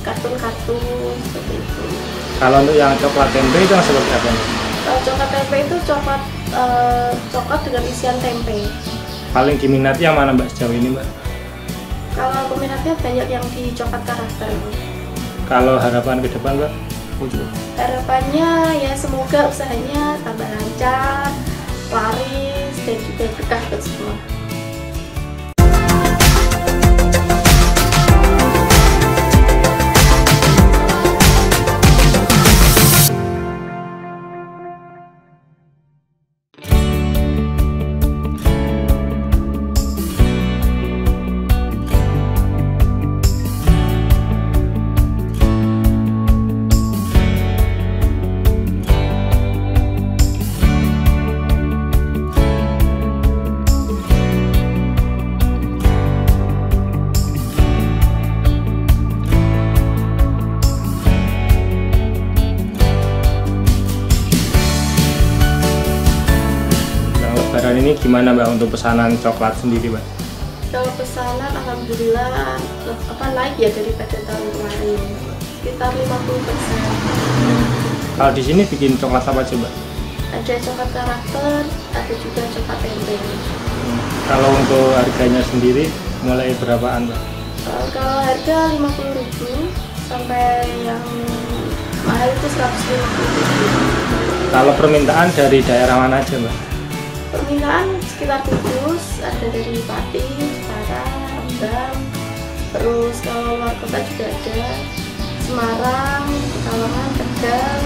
kartun-kartun seperti itu. Kalau untuk yang coklat tempe itu yang seperti apa? Kalau coklat tempe itu coklat e, coklat dengan isian tempe. Paling diminati yang mana mbak? Sejauh ini mbak? Kalau peminatnya banyak yang di coklat karakter kalau harapan ke depan mbak? Ujur. harapannya ya semoga usahanya tambah lancar laris dan juga berkah semua. Lebaran ini gimana Mbak untuk pesanan coklat sendiri Mbak? Kalau pesanan alhamdulillah apa naik ya daripada tahun kemarin sekitar 50 persen. Kalau di sini bikin coklat apa coba? Ada coklat karakter, ada juga coklat tempe. Kalau untuk harganya sendiri mulai berapaan Mbak? Uh, kalau harga 50.000 sampai yang mahal itu 150.000. Kalau permintaan dari daerah mana aja Mbak? Permintaan sekitar Kudus, ada dari Pati, Jepara, Rembang, terus kalau luar kota juga ada Semarang, Pekalongan, Tegal,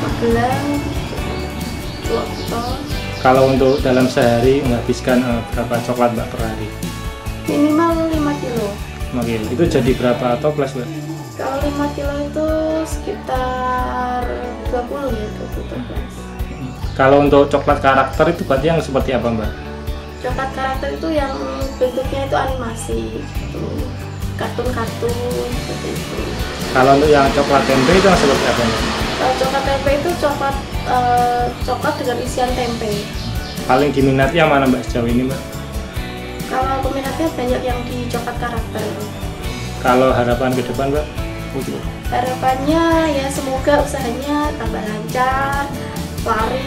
Magelang, Purwokerto. Kalau untuk dalam sehari menghabiskan eh, berapa coklat Mbak per hari? Minimal 5 kilo. Makin itu jadi berapa toples Mbak? Kalau 5 kilo itu sekitar 20 ya, 20 toples. Kalau untuk coklat karakter itu berarti yang seperti apa Mbak? Coklat karakter itu yang bentuknya itu animasi, gitu. kartun-kartun seperti itu. Kalau untuk yang coklat tempe itu yang seperti apa Mbak? Coklat tempe itu coklat eh, coklat dengan isian tempe. Paling diminati yang mana Mbak sejauh ini Mbak? Kalau peminatnya banyak yang di coklat karakter. Kalau harapan ke depan Mbak? Harapannya ya semoga usahanya tambah lancar, laris